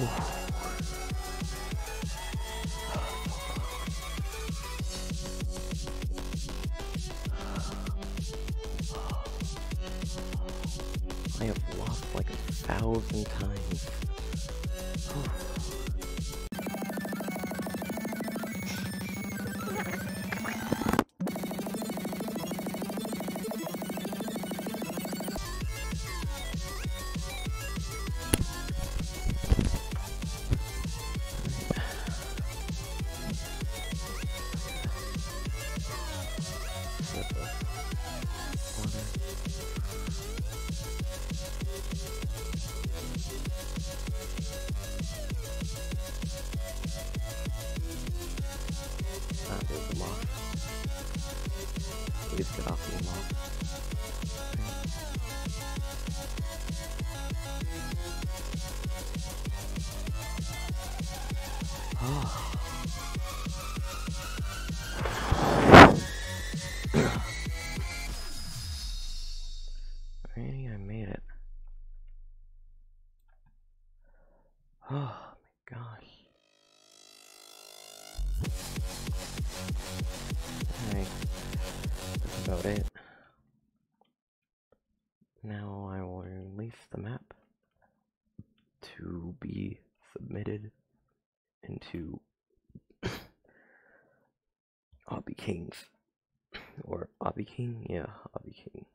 Oof. I have lost like a thousand times. Oh. Oh. Oh my gosh. Alright, that's about it. Now I will release the map to be submitted into Obby Kings. Or Obby King? Yeah, Obby King.